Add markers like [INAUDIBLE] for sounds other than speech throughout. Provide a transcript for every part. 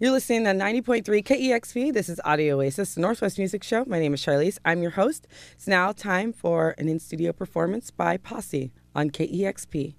You're listening to 90.3 KEXP. This is Audioasis, the Northwest Music Show. My name is Sharlese. I'm your host. It's now time for an in studio performance by Posse on KEXP.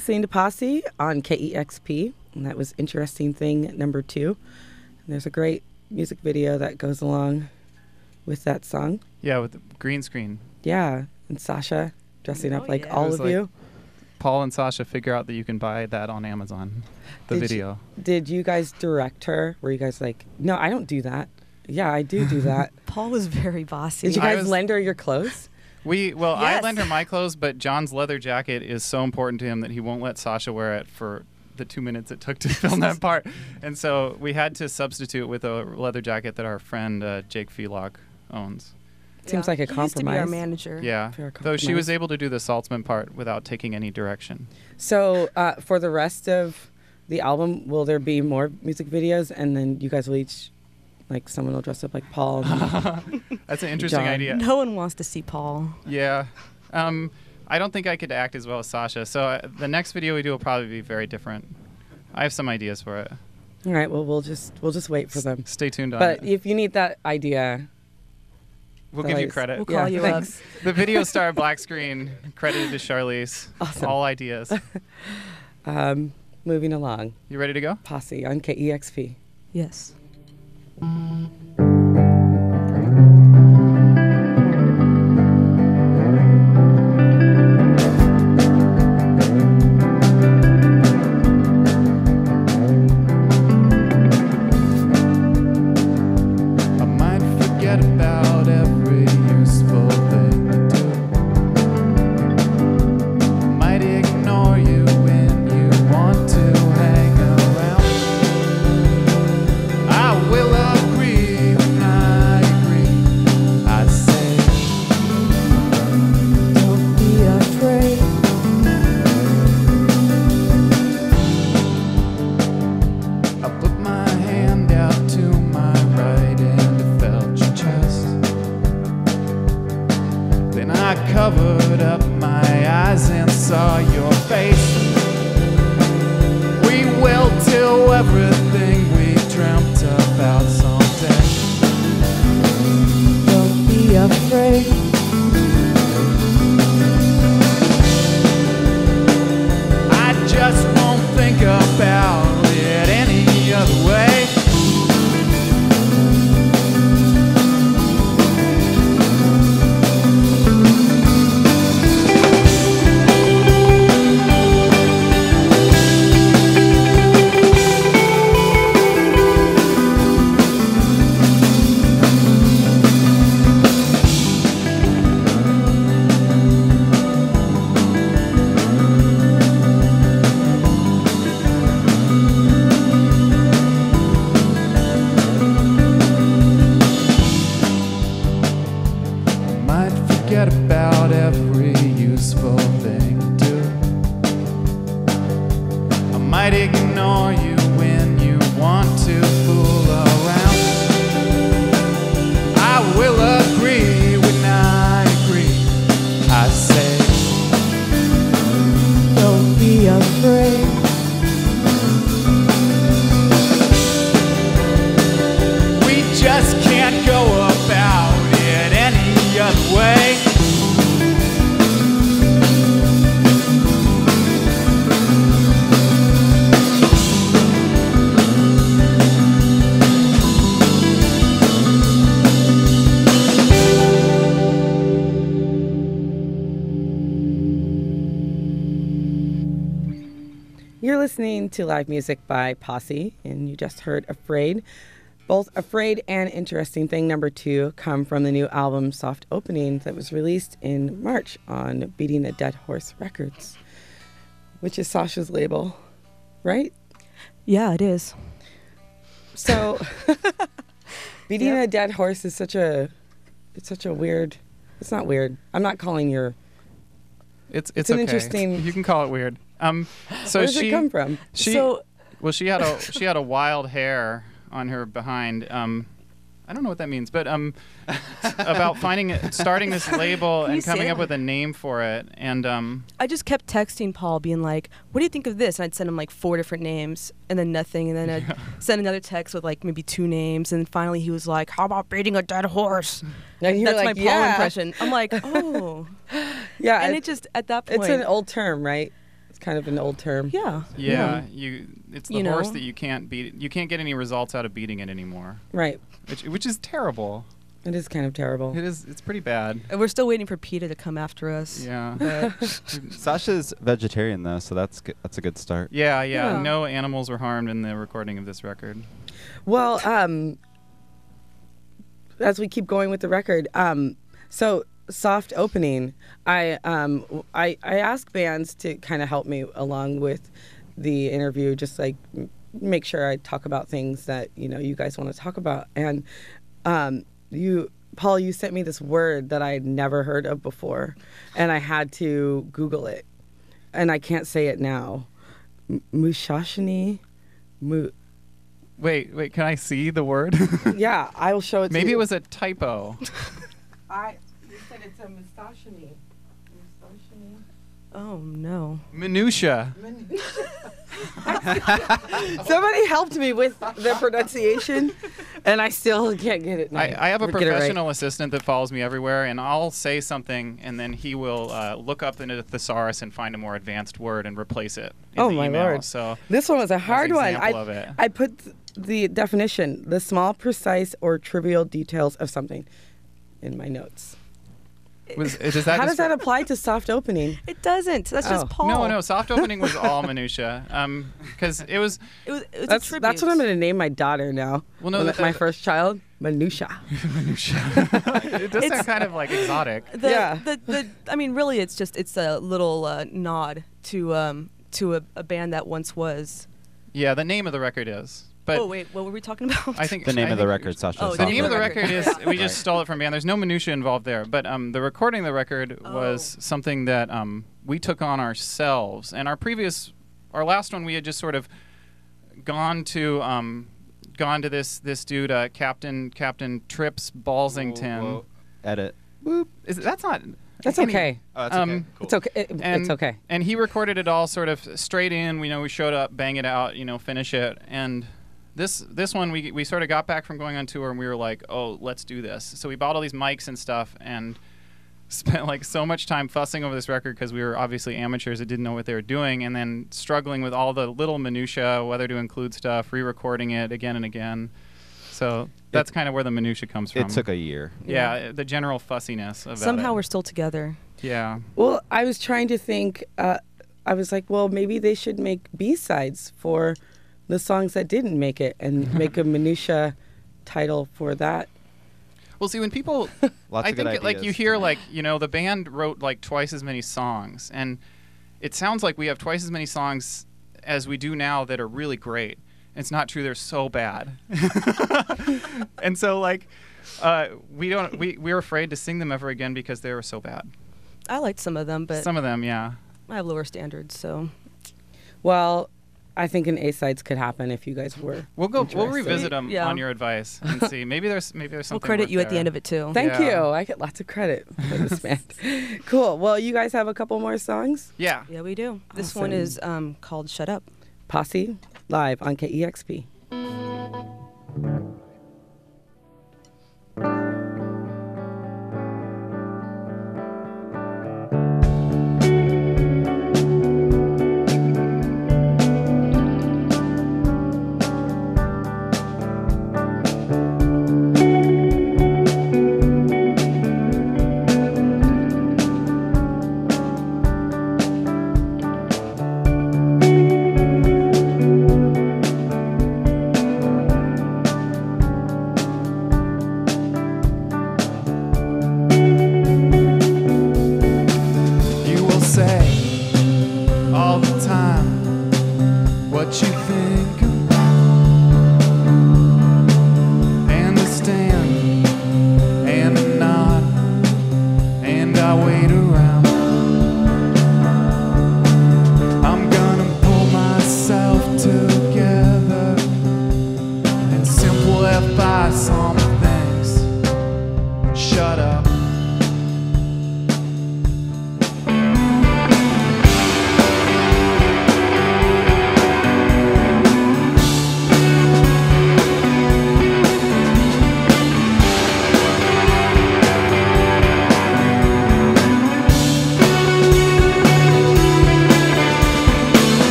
Listening to Posse on KEXP, and that was interesting thing number two. And there's a great music video that goes along with that song. Yeah, with the green screen. Yeah, and Sasha dressing up Oh, like yeah. all of like- you. Paul and Sasha figure out that you can buy that on Amazon. The Did you- video. Did you guys direct her? Were you guys like, no, I don't do that? Yeah, I do do that. [LAUGHS] Paul was very bossy. Did you guys was- lend her your clothes? We well, I lend her my clothes, but John's leather jacket is so important to him that he won't let Sasha wear it for the two minutes it took to [LAUGHS] film that part, and so we had to substitute with a leather jacket that our friend uh, Jake Felock owns. Seems like a he used to be our compromise. manager. Yeah, Fair though she was able to do the Saltzman part without taking any direction. So uh, for the rest of the album, will there be more music videos, and then you guys will each, like, someone will dress up like Paul? [LAUGHS] That's an interesting John. idea. No one wants to see Paul. Yeah. Um, I don't think I could act as well as Sasha. So uh, the next video we do will probably be very different. I have some ideas for it. All right. Well, we'll just we'll just wait for them. Stay tuned on But it. if you need that idea, We'll give you credit. We'll call you up. [LAUGHS] The video star black screen credited to Sharlese. Awesome. All ideas. [LAUGHS] Um, moving along, You ready to go? Posse on KEXP. Yes. Mm-hmm. Forget about every useful thing you do. I might ignore you You're listening to live music by Posse, and you just heard Afraid. Both Afraid and Interesting Thing number two come from the new album Soft Opening that was released in March on Beating a Dead Horse Records, which is Sasha's label, right? Yeah, it is. So, [LAUGHS] Beating Yep. a Dead Horse is such a, it's such a weird, it's not weird. I'm not calling your, It's It's an interesting- You can call it weird. Um, so where does she it come from? she so well she had a [LAUGHS] she had a wild hair on her behind. Um, I don't know what that means, but um, about finding it, starting this label [LAUGHS] and coming up with a name for it, and um, I just kept texting Paul, being like, "What do you think of this?" And I'd send him like four different names, and then nothing, and then I'd send another text with like maybe two names, and finally he was like, "How about beating a dead horse?" [LAUGHS] And That's like, my Paul yeah. impression. I'm like, "Oh," Yeah, and it- it just at that point, it's an old term, right? It's kind of an old term. yeah, yeah, you it's the You horse know? that you can't beat. You can't get any results out of beating it anymore, Right. which which is terrible. It is kind of terrible. It is. It's pretty bad. And we're still waiting for PETA to come after us. Yeah. [LAUGHS] Sasha's vegetarian though, so that's good. that's a good start. Yeah, yeah, Yeah. No animals were harmed in the recording of this record. Well, um, as we keep going with the record, um, so soft opening. I um, w- I I ask bands to kind of help me along with the interview, just like make sure I talk about things that you know you guys want to talk about. And um, you, Paul, you sent me this word that I had never heard of before, and I had to Google it, and I can't say it now. M- Mushashini. Mu- Wait, wait. Can I see the word? [LAUGHS] yeah, I will show it to Maybe you. it was a typo. [LAUGHS] I you said it's a mustachini. Mustachini. oh no, Minutia. [LAUGHS] Somebody helped me with the pronunciation, and I still can't get it. I. I have a Or get it right. professional assistant that follows me everywhere, and I'll say something, and then he will uh, look up into the thesaurus and find a more advanced word and replace it. In Oh, the my email. Lord. So This one was a hard one. I, example of it. I put th- the definition: the small, precise, or trivial details of something, in my notes. Was, does that How does that apply to soft opening? it doesn't. That's Oh. just Paul. No, no. Soft [LAUGHS] opening was all minutia, because it was. It was. It was That's a tribute. that's what I'm going to name my daughter now. Well, no, When that- my first child, Manusha. [LAUGHS] [LAUGHS] it does It's- sound kind of like exotic. the, Yeah. the, the I mean, really, it's just it's a little uh, nod to um to a, a band that once was. Yeah, the name of the record is. But oh wait, what were we talking [LAUGHS] about? I think The name I of the record, Sasha. Oh, The Soft name of the record. record is we just stole it from band. There's no minutia involved there, but um, the recording of the record was Oh. something that um, we took on ourselves. And our previous, our last one, we had just sort of gone to um, gone to this this dude, uh, Captain Captain Trips Balsington. Edit. Is that's not That's Any- okay. Oh, that's Um, okay. Cool. It's okay. It- and, it's okay. And he recorded it all sort of straight in. We know we showed up, bang it out, you know, finish it. And this this one we we sort of got back from going on tour and we were like, oh, let's do this. So we bought all these mics and stuff and [LAUGHS] spent like so much time fussing over this record because we were obviously amateurs that didn't know what they were doing and then struggling with all the little minutia, whether to include stuff, re-recording it again and again. So that's kind of where the minutia comes from. It took a year. yeah, the general fussiness of Somehow it. we're still together. yeah. Well, I was trying to think. Uh, I was like, well, maybe they should make B sides for the songs that didn't make it, and [LAUGHS] make a minutia title for that. Well, see, when people [LAUGHS] Lots I of good think it- like you hear like you know the band wrote like twice as many songs, and it sounds like we have twice as many songs as we do now that are really great. It's not true; they're so bad, [LAUGHS] and so like uh, we don't we we're afraid to sing them ever again because they were so bad. I liked some of them, but Some of them, yeah. I have lower standards, so Well, I think an A sides could happen if you guys were. We'll go. We'll revisit them Yeah. on your advice and [LAUGHS] see. Maybe there's maybe there's something. we'll credit worth you at the end of it too. Thank Yeah. you. I get lots of credit for this [LAUGHS] band. cool. Well, you guys have a couple more songs. Yeah. yeah, we do. This one is um, called "Shut Up." Posse live on E KEXP.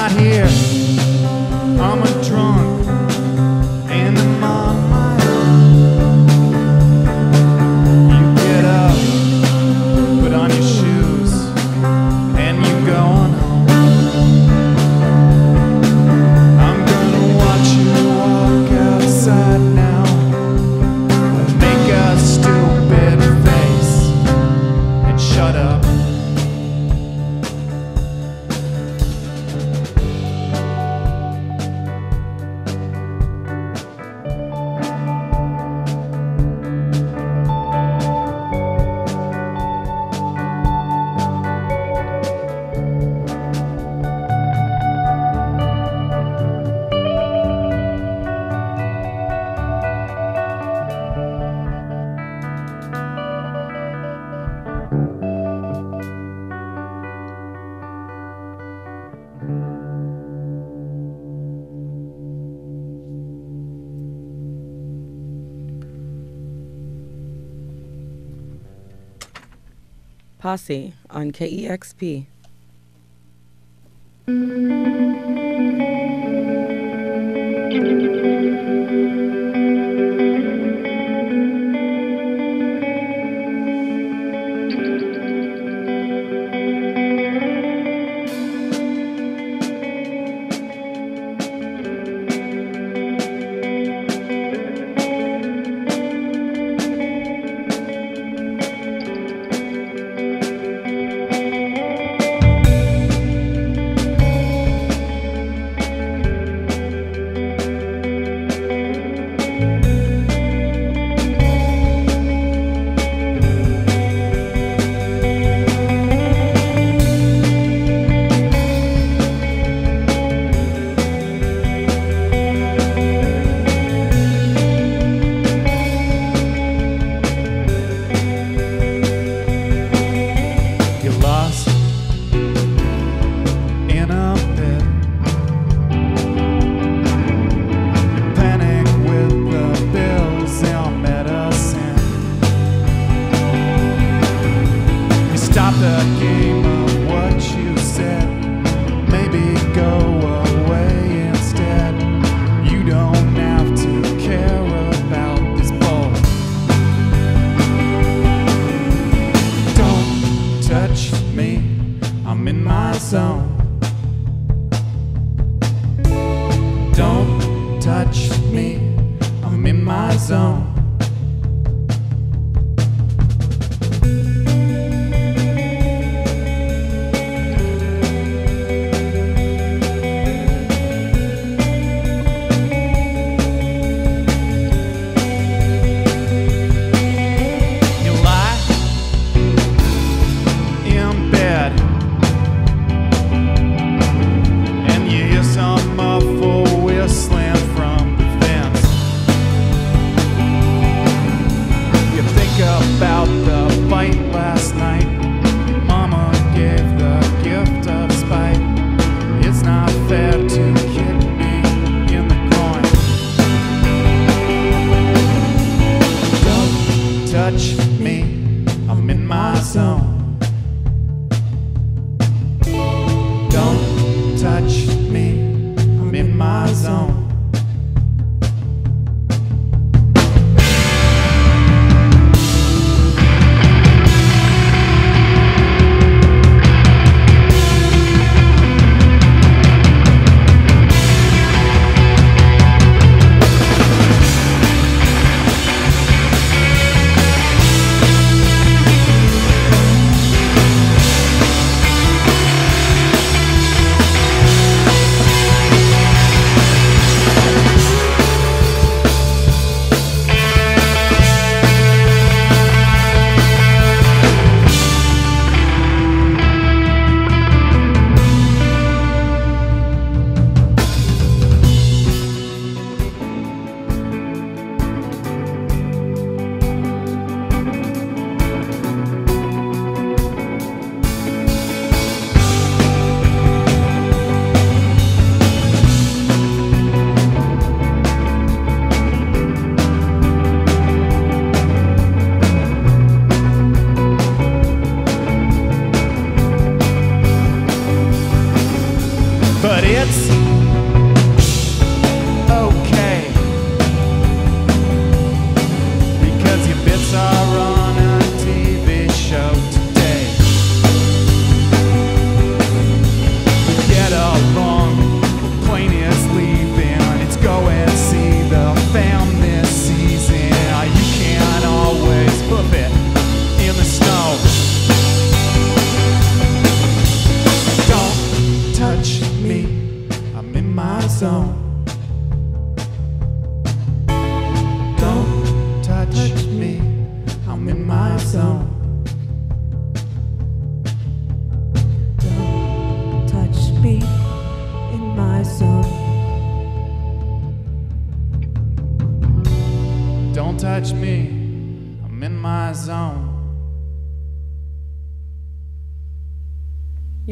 Not here. I'm a drunk Posse on KEXP.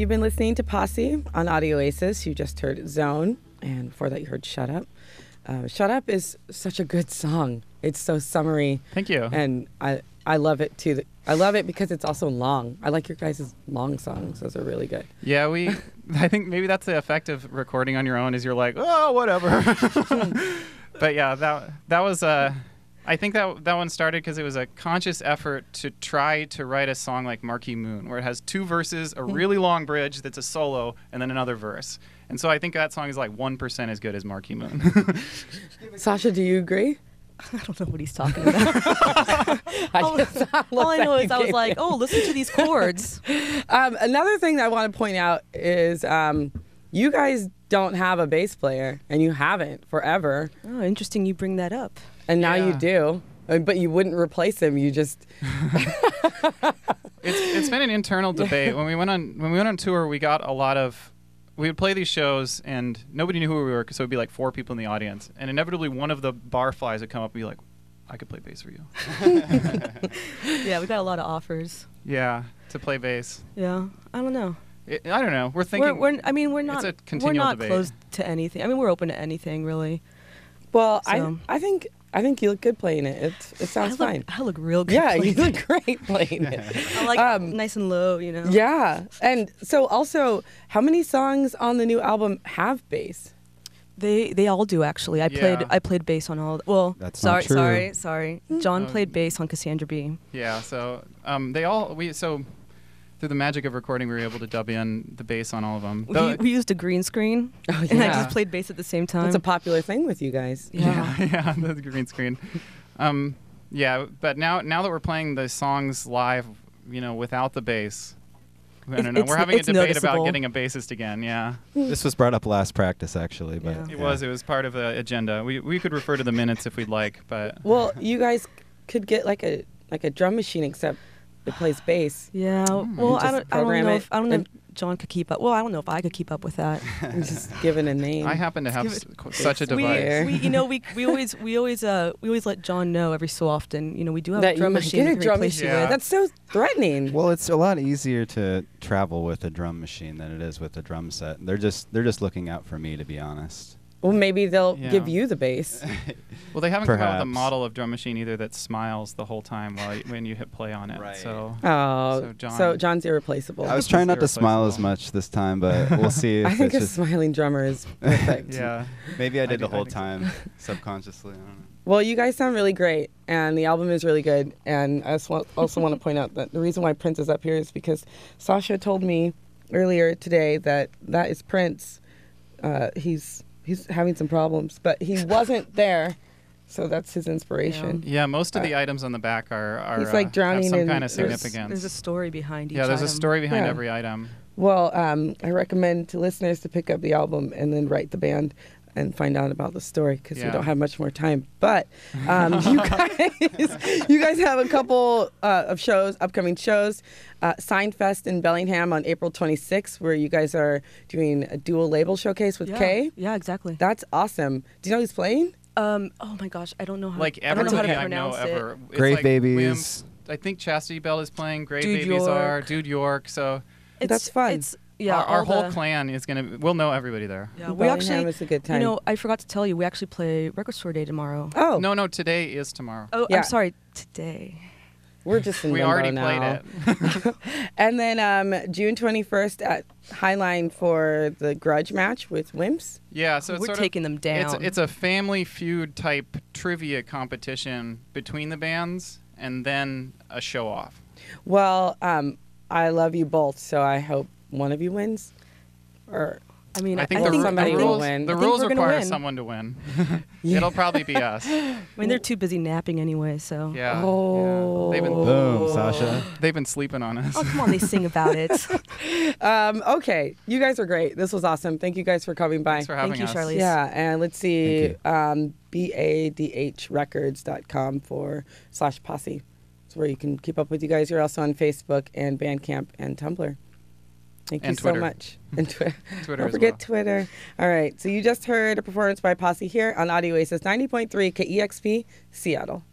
You've been listening to Posse on Audioasis. You just heard Zone, and before that, you heard Shut Up. Uh, Shut Up is such a good song. It's so summery, Thank you. and I I love it too. I love it because it's also long. I like your guys' long songs; those are really good. Yeah, we. [LAUGHS] I think maybe that's the effect of recording on your own. Is you're like, oh, whatever. [LAUGHS] [LAUGHS] but yeah, that that was Uh, I think that that one started because it was a conscious effort to try to write a song like Marquee Moon, where it has two verses, a really long bridge that's a solo, and then another verse. And so I think that song is like one percent as good as Marquee Moon. [LAUGHS] Sasha, do you agree? [LAUGHS] I don't know what he's talking about. [LAUGHS] I all, all I know is I was like, oh, listen to these chords. Um, another thing that I want to point out is um, you guys don't have a bass player, and you haven't forever, Oh, interesting you bring that up. And now you do. Uh, But you wouldn't replace him. You just it's it's been an internal [LAUGHS] debate. When we went on when we went on tour, we got a lot of we would play these shows and nobody knew who we were, so it'd be like four people in the audience, and inevitably one of the bar flies would come up and be like, "I could play bass for you." [LAUGHS] Yeah, we got a lot of offers. yeah, to play bass. Yeah, I don't know. It, I don't know. We're We're, thinking. we're, I mean, we're not. a continual we're not debate. closed to anything. I mean, we're open to anything, really. well. So- I I think I think you look good playing it. It's, it sounds I look, fine. I look real good. Yeah, you playing look great playing it. it. [LAUGHS] I like um, nice and low, you know. Yeah, and so also, how many songs on the new album have bass? They they all do actually. I played I played bass on all. Well, That's sorry, not true. sorry, sorry. John Oh. played bass on Cassandra B. yeah. So um, they all we so through the magic of recording, we were able to dub in the bass on all of them. We, we used a green screen, Oh, and I just played bass at the same time. It's a popular thing with you guys. yeah. yeah, [LAUGHS] yeah, [LAUGHS] the green screen. Um, yeah, but now now that we're playing the songs live, you know, without the bass, I don't know. it's- We're having a debate noticeable. about getting a bassist again. Yeah, This was brought up last practice, actually, but Yeah. it was. It was part of the agenda. We we could refer to the minutes if we'd like, but Well, you guys could get like a like a drum machine, except it plays bass. Yeah. Mm. Well, I don't. I don't know if I don't know if John could keep up. Well, I don't know if I could keep up with that. [LAUGHS] [LAUGHS] and just give it a name. I happen to have s- it- such a We- device. There. we, you know, we we [LAUGHS] always we always uh we always let John know every so often. You know, we do have that a drum machine get a drum machine. Yeah. That's so threatening. Well, it's a lot easier to travel with a drum machine than it is with a drum set. They're just they're just looking out for me, to be honest. Well, maybe they'll Yeah. give you the bass. [LAUGHS] Well, they haven't come out with a model of drum machine either that smiles the whole time while you, when you hit play on it. Right. So Oh, So so, John's irreplaceable. I was trying not to smile as much this time, but [LAUGHS] we'll see. I think it's a just, smiling drummer is [LAUGHS] perfect. yeah, maybe I I did do- the I whole think so. time subconsciously. I don't know. Well, you guys sound really great, and the album is really good. And I just also want to point out that the reason why Prince is up here is because Sasha told me earlier today that that is Prince. Uh, he's he's having some problems, but he wasn't there, so that's his inspiration. yeah. Most of the items on the back are are He's, like, uh, drowning have some in- kind of significance. There's a story behind each. yeah, there's a story behind Yeah. every item. Well, um, I recommend to listeners to pick up the album and then write the band and find out about the story because we don't have much more time. But um, [LAUGHS] you guys, you guys have a couple uh, of shows, upcoming shows. Uh, Signfest in Bellingham on April 26th, where you guys are doing a dual label showcase with yeah. Kay. Yeah, exactly. That's awesome. Do you know who's playing? Um. Oh my gosh, I don't know how. Like I don't know how everybody to I know pronounce it. ever. Grave like Babies. Williams- I think Chastity Belt is playing. Grave Dude Babies are. Dude York. So It's, That's fun. It's yeah. our, our whole the- clan is gonna. We'll know everybody there. Yeah, we Bellingham actually. is a good time. You know, I forgot to tell you, we actually play Record Store Day tomorrow. oh, No, no. Today is tomorrow. Oh, Yeah. I'm sorry. Today. we're just in we limbo already now. played it. [LAUGHS] [LAUGHS] And then um, June 21st at Highline for the grudge match with Wimps. yeah, so it's We're sort taking of, them It's, down. it's a family feud type trivia competition between the bands, and then a show off. Well, um, I love you both, so I hope one of you wins. Or I mean, I think, I the, think somebody the will rules, win. The rules require win. someone to win. [LAUGHS] [LAUGHS] It'll probably be us. I mean, they're too busy napping anyway. So. Yeah. Oh. yeah. They've been Boom, Sasha. they've been sleeping on us. Oh come on, they sing about it. [LAUGHS] um, okay, you guys are great. This was awesome. Thank you guys for coming by. Thanks for having Thank you, us. Charlie. Yeah, and let's see, Thank um, badhrecords.com for slash posse. It's where you can keep up with you guys. You're also on Facebook and Bandcamp and Tumblr. Thank And you Twitter. so much. [LAUGHS] And Twitter. Twitter Don't forget well. Twitter. All right. So you just heard a performance by Posse here on Audioasis 90.3 KEXP, Seattle.